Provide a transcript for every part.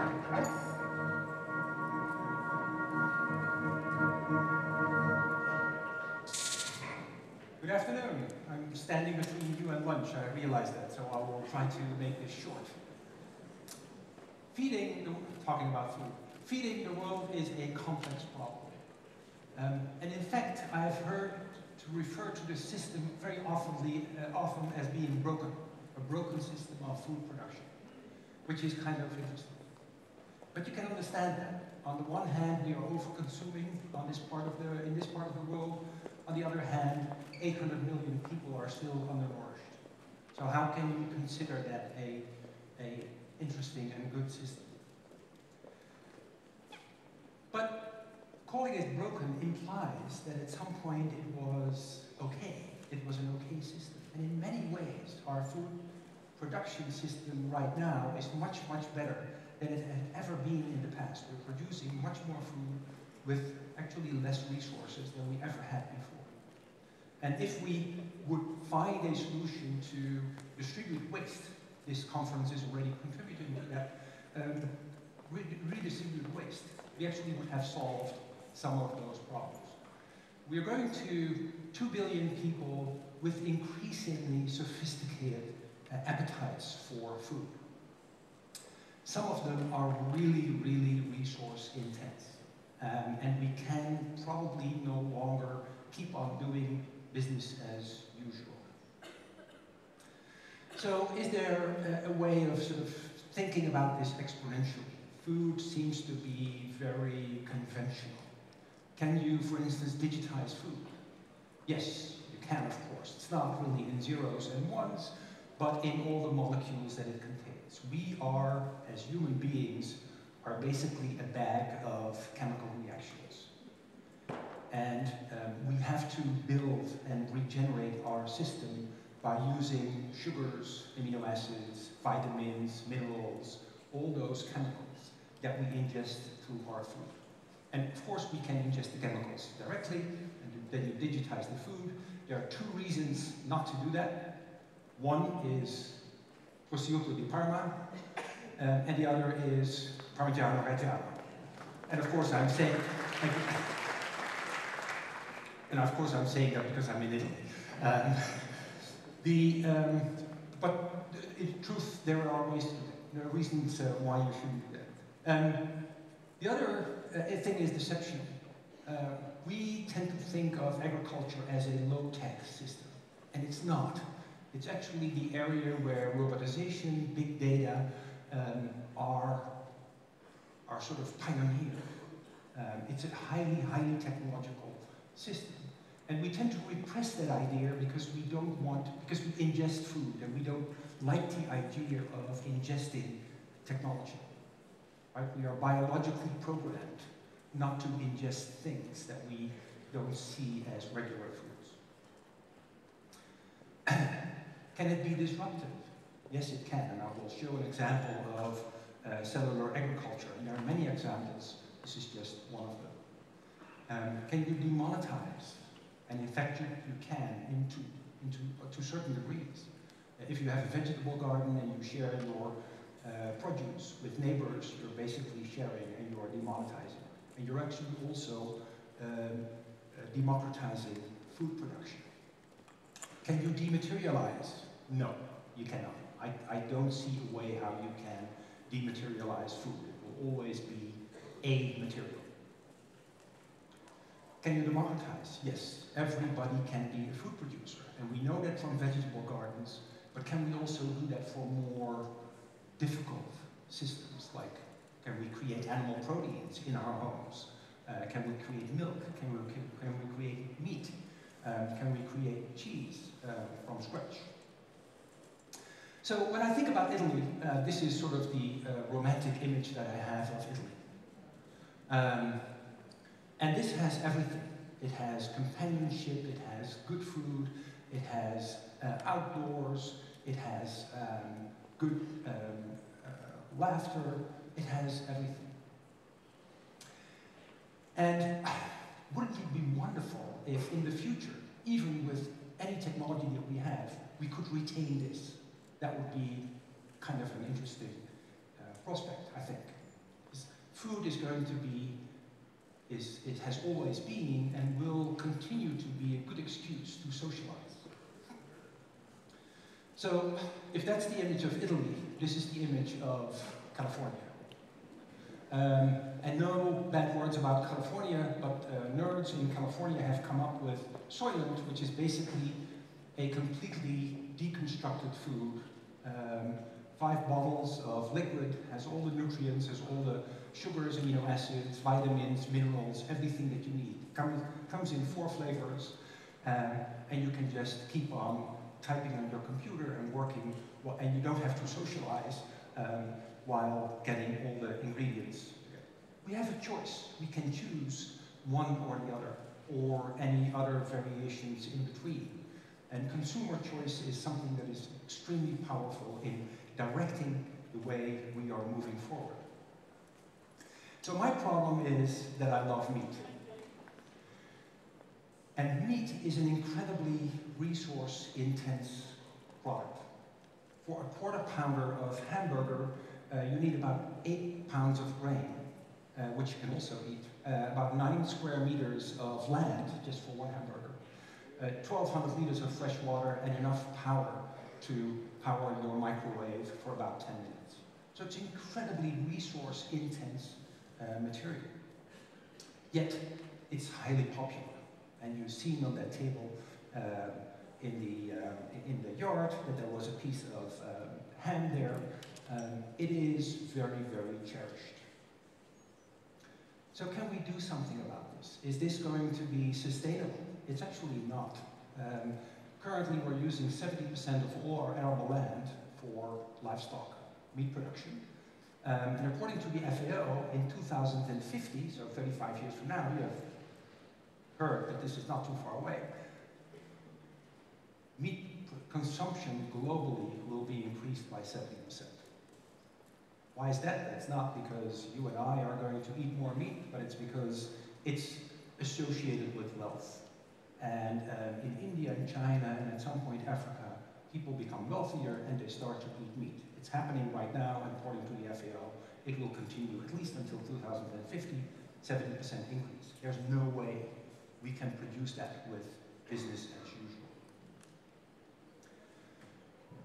Good afternoon. I'm standing between you and lunch, I realize that, so I will try to make this short. Feeding, the, talking about food, feeding the world is a complex problem. Um, and in fact, I've heard to refer to the system very often, uh, often as being broken, a broken system of food production, which is kind of interesting. But you can understand that. On the one hand, we are over-consuming on this part of the, in this part of the world. On the other hand, 800 million people are still undernourished. So how can you consider that a, a interesting and good system? But calling it broken implies that at some point it was okay. It was an okay system. And in many ways, our food production system right now is much, much better than it had ever been in the past. We're producing much more food with actually less resources than we ever had before. And if we would find a solution to distribute waste, this conference is already contributing to that, um, redistribute waste, we actually would have solved some of those problems. We are going to 2 billion people with increasingly sophisticated uh, appetites for food. Some of them are really, really resource intense. Um, and we can probably no longer keep on doing business as usual. So is there a, a way of sort of thinking about this exponentially? Food seems to be very conventional. Can you, for instance, digitize food? Yes, you can, of course. It's not really in zeros and ones, but in all the molecules that it contains. We are, as human beings, are basically a bag of chemical reactions. And um, we have to build and regenerate our system by using sugars, amino acids, vitamins, minerals, all those chemicals that we ingest through our food. And of course, we can ingest the chemicals directly, and then you digitize the food. There are two reasons not to do that. One is prosciutto di Parma, um, and the other is Parmigiano Reggiano. And of course I'm saying, and of course I'm saying that because I'm in Italy. Um, the, um, but in truth, there are ways there are reasons uh, why you shouldn't do that. Um, the other uh, thing is deception. Uh, we tend to think of agriculture as a low-tech system, and it's not. It's actually the area where robotization, big data um, are, are sort of pioneered. Um, it's a highly, highly technological system. And we tend to repress that idea because we don't want, because we ingest food and we don't like the idea of ingesting technology. Right? We are biologically programmed not to ingest things that we don't see as regular foods. Can it be disruptive? Yes, it can, and I will show an example of uh, cellular agriculture, and there are many examples. This is just one of them. Um, can you demonetize? And in fact, you, you can into, into, uh, to certain degrees. If you have a vegetable garden and you share your uh, produce with neighbors, you're basically sharing and you're demonetizing. And you're actually also um, uh, democratizing food production. Can you dematerialize? No, you cannot. I, I don't see a way how you can dematerialize food. It will always be a material. Can you democratize? Yes, everybody can be a food producer. And we know that from vegetable gardens, but can we also do that for more difficult systems, like can we create animal proteins in our homes? Uh, can we create milk? Can we, can, we create meat? Um, can we create cheese uh, from scratch? So when I think about Italy, uh, this is sort of the uh, romantic image that I have of Italy. Um, and this has everything. It has companionship, it has good food, it has uh, outdoors, it has um, good um, uh, laughter, it has everything. And wouldn't it be wonderful if in the future, even with any technology that we have, we could retain this? That would be kind of an interesting uh, prospect, I think. food is going to be, is, it has always been and will continue to be a good excuse to socialize. So, if that's the image of Italy, this is the image of California. Um, and no bad words about California, but uh, nerds in California have come up with Soylent, which is basically a completely deconstructed food. Um, five bottles of liquid, has all the nutrients, has all the sugars, amino acids, vitamins, minerals, everything that you need. Comes, comes in four flavors, um, and you can just keep on typing on your computer and working, and you don't have to socialize um, while getting all the ingredients. We have a choice. We can choose one or the other, or any other variations in between. And consumer choice is something that is extremely powerful in directing the way we are moving forward. So my problem is that I love meat. And meat is an incredibly resource-intense product. For a quarter pounder of hamburger, uh, you need about eight pounds of grain, uh, which you can also eat. Uh, about nine square meters of land, just for one hamburger. 1,200 uh, liters of fresh water and enough power to power your microwave for about 10 minutes. So it's incredibly resource-intense uh, material. Yet, it's highly popular. And you've seen on that table uh, in, the, uh, in the yard that there was a piece of um, ham there. Um, it is very, very cherished. So can we do something about this? Is this going to be sustainable? It's actually not. Um, currently, we're using 70% of all our arable land for livestock meat production. Um, and according to the FAO, in 2050, so 35 years from now, you have heard that this is not too far away, meat consumption globally will be increased by 70%. Why is that? That's not because you and I are going to eat more meat, but it's because it's associated with wealth. And um, in India and China and at some point Africa, people become wealthier and they start to eat meat. It's happening right now, and according to the FAO, it will continue at least until 2050, 70% increase. There's no way we can produce that with business as usual.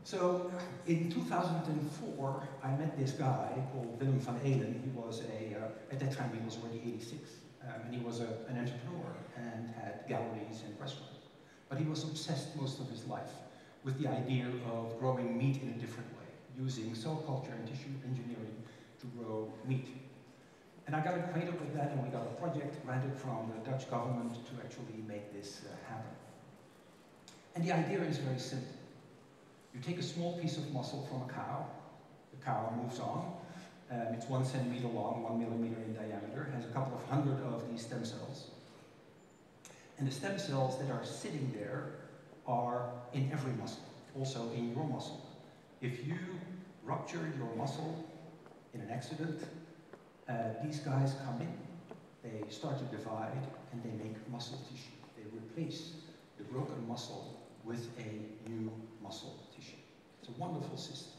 So in 2004, I met this guy called Willem van Eelen. He was a, uh, at that time he was already 86, um, and he was a, an entrepreneur and had galleries and restaurants. But he was obsessed most of his life with the idea of growing meat in a different way, using cell culture and tissue engineering to grow meat. And I got acquainted with that and we got a project granted from the Dutch government to actually make this uh, happen. And the idea is very simple. You take a small piece of muscle from a cow, the cow moves on, um, it's one centimeter long, one millimeter in diameter, has a couple of hundred of these stem cells. And the stem cells that are sitting there are in every muscle, also in your muscle. If you rupture your muscle in an accident, uh, these guys come in, they start to divide, and they make muscle tissue. They replace the broken muscle with a new muscle tissue. It's a wonderful system.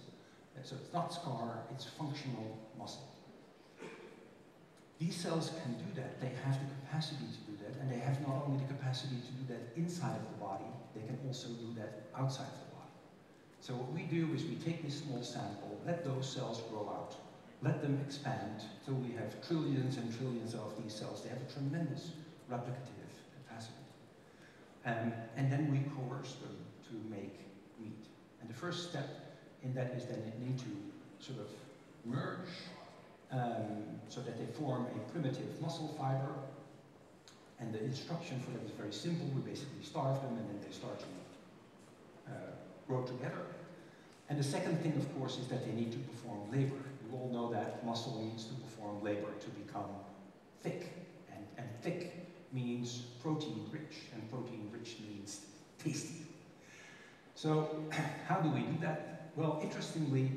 So it's not scar, it's functional muscle. These cells can do that. They have the capacity to do that, and they have not only the capacity to do that inside of the body, they can also do that outside of the body. So what we do is we take this small sample, let those cells grow out, let them expand till we have trillions and trillions of these cells. They have a tremendous replicative capacity. Um, and then we coerce them to make meat. And the first step in that is that they need to sort of merge um, so that they form a primitive muscle fiber. And the instruction for that is very simple. We basically starve them and then they start to uh, grow together. And the second thing, of course, is that they need to perform labor. You all know that muscle needs to perform labor to become thick. And, and thick means protein rich, and protein rich means tasty. So how do we do that? Well, interestingly,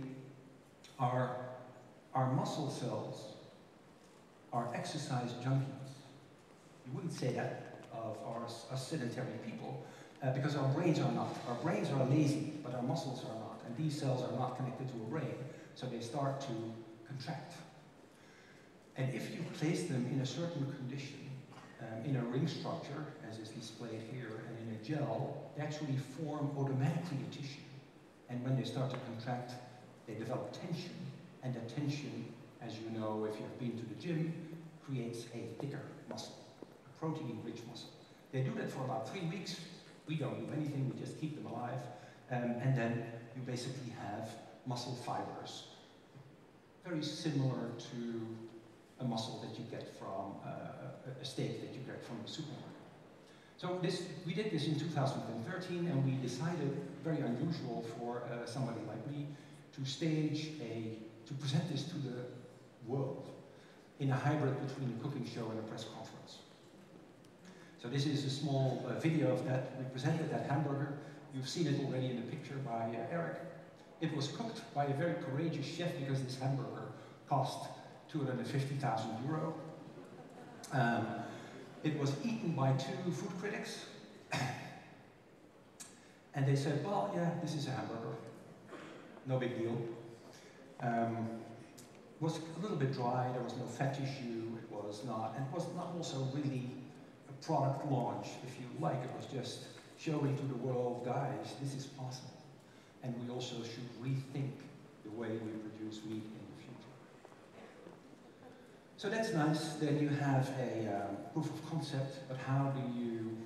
our, our muscle cells are exercise junkies. You wouldn't say that of our, us sedentary people, uh, because our brains are not. Our brains are lazy, but our muscles are not. And these cells are not connected to a brain, so they start to contract. And if you place them in a certain condition, um, in a ring structure, as is displayed here, and in a gel, they actually form automatically a tissue. And when they start to contract, they develop tension, and that tension, as you know if you've been to the gym, creates a thicker muscle, a protein-rich muscle. They do that for about three weeks. We don't do anything, we just keep them alive. Um, and then you basically have muscle fibers, very similar to a muscle that you get from uh, a steak that you get from the supermarket. So this, we did this in 2013 and we decided, very unusual for uh, somebody like me, to stage a, to present this to the world in a hybrid between a cooking show and a press conference. So this is a small uh, video of that. We presented that hamburger. You've seen it already in the picture by uh, Eric. It was cooked by a very courageous chef because this hamburger cost 250,000 euro. Um, it was eaten by two food critics. and they said, well, yeah, this is a hamburger. No big deal. Um, was a little bit dry, there was no fat tissue, it was not, and it was not also really a product launch, if you like, it was just showing to the world, guys, this is possible. And we also should rethink the way we produce meat in the future. So that's nice, then you have a um, proof of concept, but how do you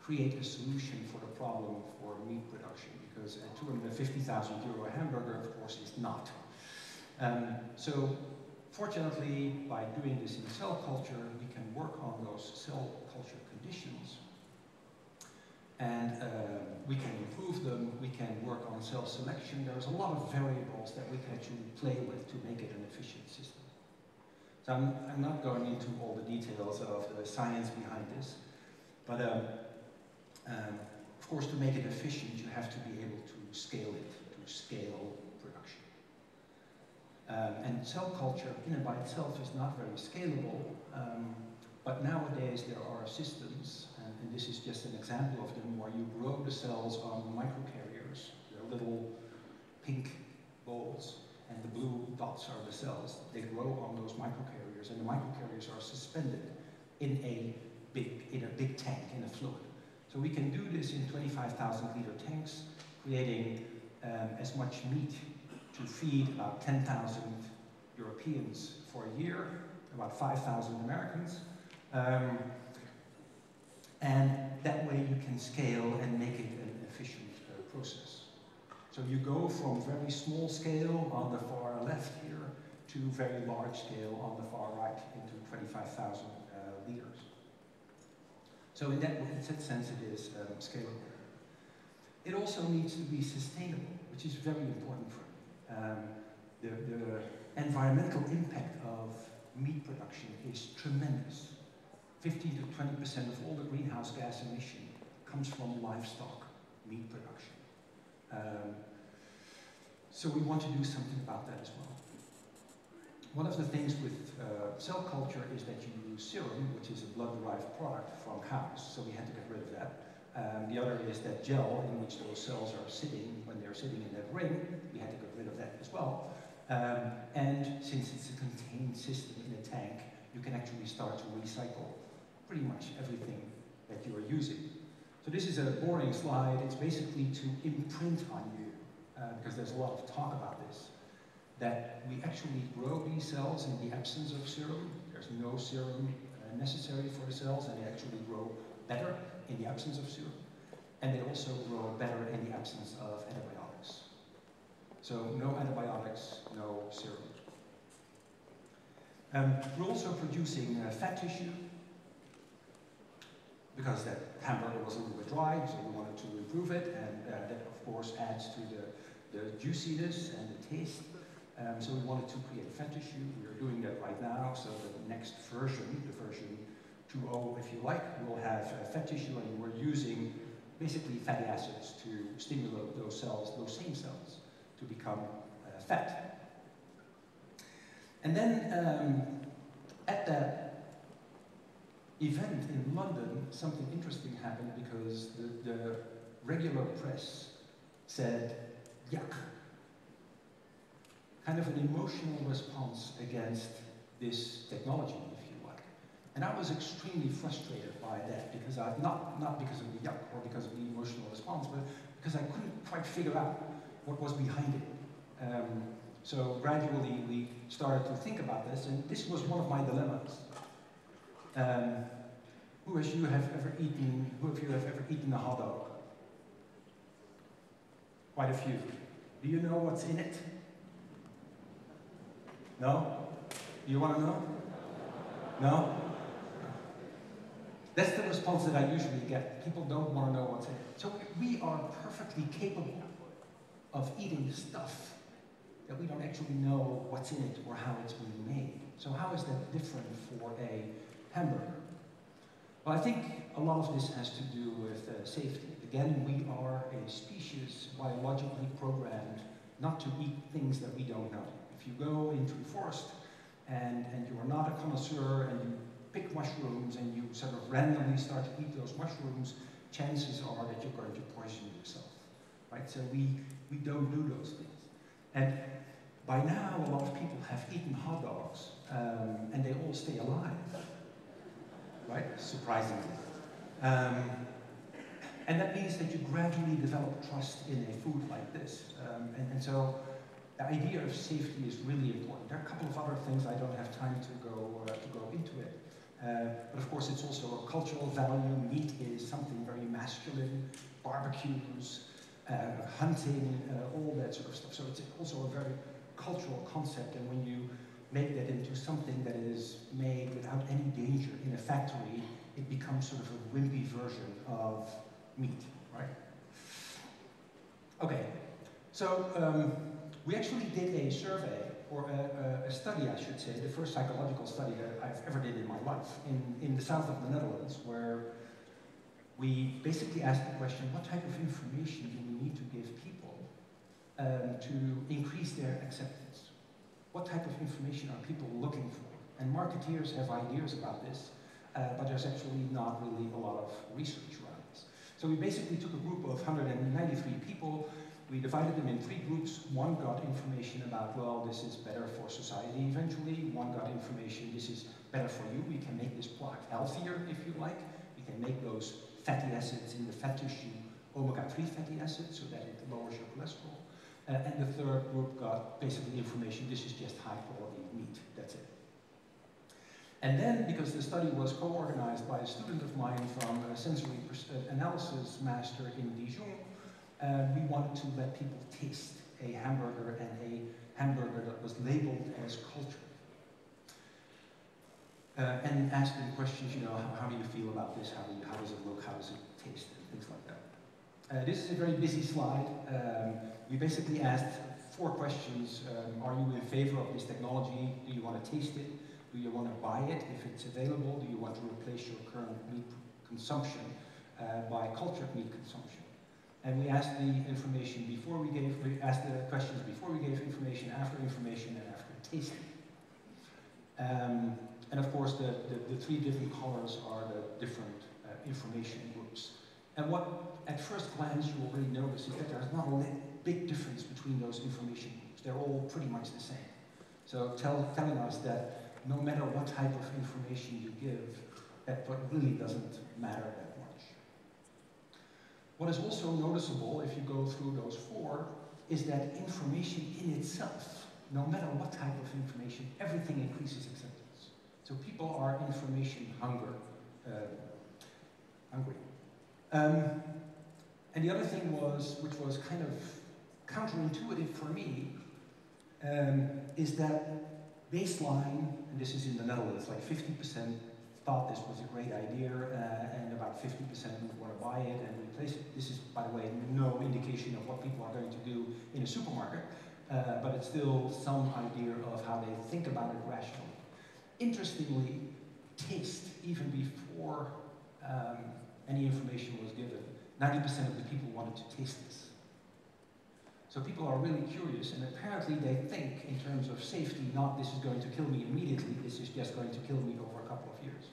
create a solution for the problem for meat production? Because a 250,000 euro hamburger, of course, is not. Um, so fortunately, by doing this in cell culture, we can work on those cell culture conditions. And uh, we can improve them, we can work on cell selection. There's a lot of variables that we can actually play with to make it an efficient system. So I'm, I'm not going into all the details of the science behind this, but um, um, course to make it efficient you have to be able to scale it, to scale um, and cell culture in and by itself is not very scalable, um, but nowadays there are systems, and, and, this is just an example of them, where you grow the cells on microcarriers. They're little pink balls, and the blue dots are the cells. They grow on those microcarriers, and the microcarriers are suspended in a big, in a big tank, in a fluid. So we can do this in 25,000 liter tanks, creating um, as much meat to feed about 10,000 Europeans for a year, about 5,000 Americans. Um, and that way you can scale and make it an efficient uh, process. So you go from very small scale on the far left here to very large scale on the far right into 25,000 uh, liters. So in that, sense it is um, scalable. It also needs to be sustainable, which is very important for um, the, the environmental impact of meat production is tremendous. 15 to 20% of all the greenhouse gas emission comes from livestock meat production. Um, so we want to do something about that as well. One of the things with uh, cell culture is that you use serum, which is a blood-derived product from cows, so we had to get rid of that. Um, the other is that gel in which those cells are sitting when they're sitting in that ring. We had to get rid of that as well. Um, and since it's a contained system in a tank, you can actually start to recycle pretty much everything that you are using. So this is a boring slide. It's basically to imprint on you, uh, because there's a lot of talk about this, that we actually grow these cells in the absence of serum. There's no serum uh, necessary for the cells, and they actually grow better in the absence of serum, and they also grow better in the absence of antibiotics. So no antibiotics, no serum. Um, we're also producing uh, fat tissue because that hamburger was a little bit dry, so we wanted to improve it, and uh, that of course adds to the, the juiciness and the taste. Um, so we wanted to create fat tissue. We are doing that right now, so the next version, the version 2.0, if you like, will have fat tissue and we're using basically fatty acids to stimulate those cells, those same cells, to become uh, fat. And then um, at that event in London, something interesting happened because the, the regular press said, yuck. Kind of an emotional response against this technology, if you like. And I was extremely frustrated by that because I, not, not because of the yuck or because of the emotional response, but because I couldn't quite figure out what was behind it. Um, so gradually we started to think about this, and this was one of my dilemmas. Um, who of you have ever eaten? Who of you have ever eaten a hot dog? Quite a few. Do you know what's in it? No? You want to know? No? That's the response that I usually get. People don't want to know what's in it. So we are perfectly capable of eating stuff that we don't actually know what's in it or how it's being made. So how is that different for a hamburger? Well, I think a lot of this has to do with uh, safety. Again, we are a species biologically programmed not to eat things that we don't know. If you go into a forest and, and you are not a connoisseur and you pick mushrooms and you sort of randomly start to eat those mushrooms, chances are that you're going to poison yourself. Right? So we, we don't do those things. And by now, a lot of people have eaten hot dogs um, and they all stay alive right? Surprisingly. Um, and that means that you gradually develop trust in a food like this. Um, and, and, so the idea of safety is really important. There are a couple of other things I don't have time to go, uh, to go into it. Uh, but of course it's also a cultural value. Meat is something very masculine, barbecues, uh, hunting, uh, all that sort of stuff. So it's also a very cultural concept. And when you make that into something that is made without any danger in a factory, it becomes sort of a wimpy version of meat, right? Okay, so um, we actually did a survey, or a, a, study, I should say, the first psychological study that I've ever did in my life, in, in the south of the Netherlands, where we basically asked the question, what type of information do we need to give people um, to increase their acceptance? What type of information are people looking for? And marketeers have ideas about this, uh, but there's actually not really a lot of research around this. So we basically took a group of 193 people, we divided them in three groups. One got information about, well, this is better for society eventually. One got information, this is better for you. We can make this product healthier, if you like. We can make those fatty acids in the fat tissue omega-3 fatty acids so that it lowers your cholesterol. Uh, and the third group got basically information, this is just high quality meat, that's it. And then, because the study was co-organized by a student of mine from a sensory uh, analysis master in Dijon, uh, we wanted to let people taste a hamburger and a hamburger that was labeled as culture. Uh, and ask them questions, you know, how, how, do you feel about this? How, do you, how does it look? How does it taste? And things like that. Uh, this is a very busy slide. Um, we basically asked four questions. Um, are you in favor of this technology? Do you want to taste it? Do you want to buy it if it's available? Do you want to replace your current meat consumption uh, by cultured meat consumption? And we asked the information before we gave, we asked the questions before we gave information, after information, and after tasting. Um, and of course, the, the, the, three different colors are the different uh, information groups. And what, at first glance, you already notice is that there's not a big difference between those information groups. They're all pretty much the same. So tell, telling us that no matter what type of information you give, that really doesn't matter. What is also noticeable, if you go through those four, is that information in itself, no matter what type of information, everything increases acceptance. So people are information hunger, uh, hungry. Um, and the other thing was, which was kind of counterintuitive for me, um, is that baseline, and this is in the Netherlands, like 50% thought this was a great idea, uh, and about 50% would want to buy it and replace it. This is, by the way, no indication of what people are going to do in a supermarket, uh, but it's still some idea of how they think about it rationally. Interestingly, taste, even before um, any information was given, 90% of the people wanted to taste this. So people are really curious, and apparently they think in terms of safety, not this is going to kill me immediately, this is just going to kill me over a couple of years.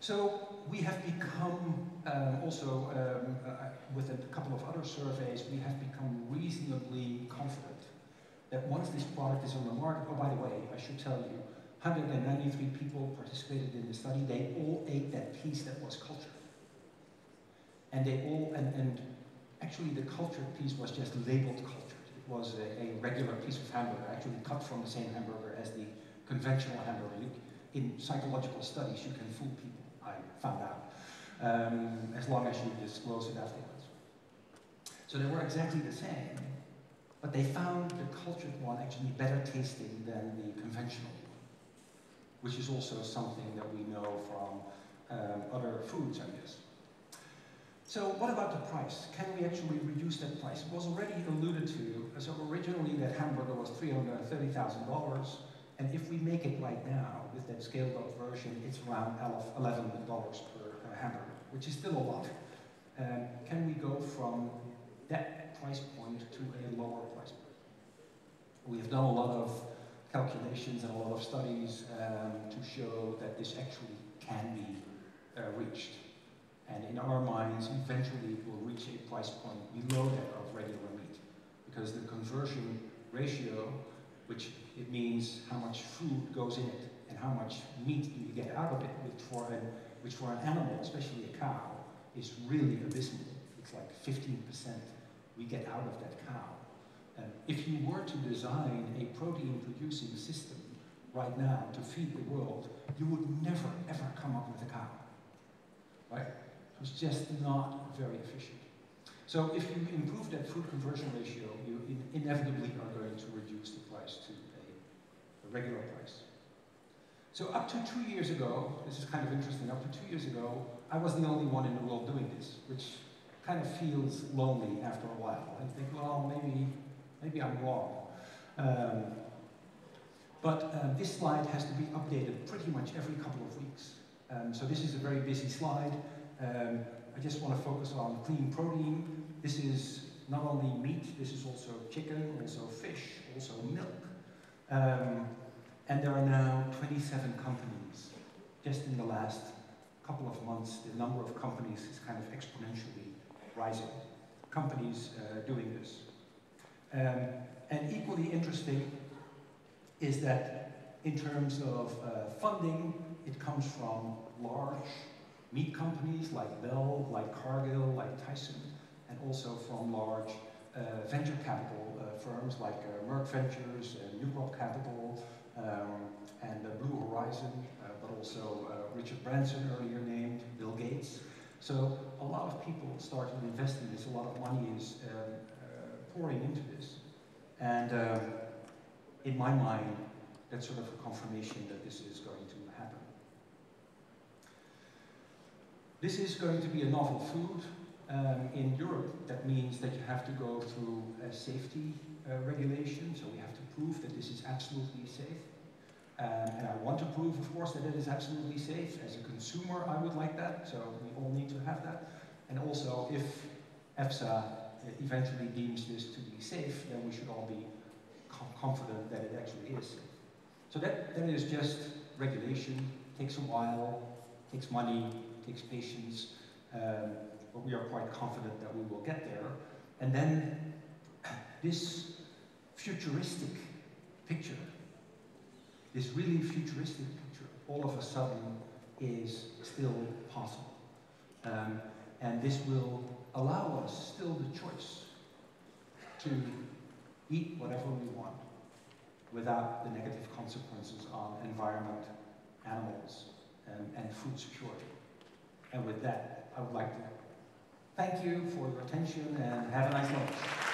So we have become, um, also um, uh, with a couple of other surveys, we have become reasonably confident that once this product is on the market, oh, by the way, I should tell you, 193 people participated in the study. They all ate that piece that was cultured. And they all, and, and actually the cultured piece was just labeled cultured. It was a, a regular piece of hamburger, actually cut from the same hamburger as the conventional hamburger. In psychological studies, you can fool people, I found out, um, as long as you disclose it afterwards. So they were exactly the same, but they found the cultured one actually better tasting than the conventional one, which is also something that we know from um, other foods, I guess. So what about the price? Can we actually reduce that price? It was already alluded to. So originally that hamburger was $330,000. And if we make it right now with that scaled up version, it's around $11 per hamburger, which is still a lot. Um, can we go from that price point to a lower price point? We have done a lot of calculations and a lot of studies um, to show that this actually can be uh, reached. And in our minds, eventually it will reach a price point below that of regular meat. Because the conversion ratio, which it means how much food goes in it and how much meat do you get out of it, which for an, which for an animal, especially a cow, is really abysmal. It's like 15% we get out of that cow. Um, if you were to design a protein-producing system right now to feed the world, you would never, ever come up with a cow. Right? It's just not very efficient. So if you improve that food conversion ratio, you in inevitably are going to reduce the price to a, regular price. So up to two years ago, this is kind of interesting, up to two years ago, I was the only one in the world doing this, which kind of feels lonely after a while. And think, well, maybe Maybe I'm wrong. Um, but um, this slide has to be updated pretty much every couple of weeks. Um, so this is a very busy slide. I just want to focus on clean protein. This is not only meat, this is also chicken, also fish, also milk. Um, and there are now 27 companies. Just in the last couple of months, the number of companies is kind of exponentially rising. Companies uh, doing this. Um, and equally interesting is that in terms of uh, funding, it comes from large meat companies like Bell, like Cargill, like Tyson, and also from large uh, venture capital uh, firms like uh, Merck Ventures, and New Crop Capital, um, and Blue Horizon, uh, but also uh, Richard Branson earlier named, Bill Gates. So a lot of people started investing this, a lot of money is um, pouring into this. And um, in my mind, that's sort of a confirmation that this is going to happen. This is going to be a novel food. Um, in Europe, that means that you have to go through a safety uh, regulation, so we have to prove that this is absolutely safe. Um, and I want to prove, of course, that it is absolutely safe. As a consumer, I would like that, so we all need to have that. And also, if EFSA eventually deems this to be safe, then we should all be confident that it actually is safe. So that, that is just regulation, takes a while, takes money, takes patience, um, but we are quite confident that we will get there. And then this futuristic picture, this really futuristic picture, all of a sudden is still possible. Um, and this will allow us still the choice to eat whatever we want without the negative consequences on environment, animals, and, and food security. And with that, I would like to thank you for your attention and have a nice lunch.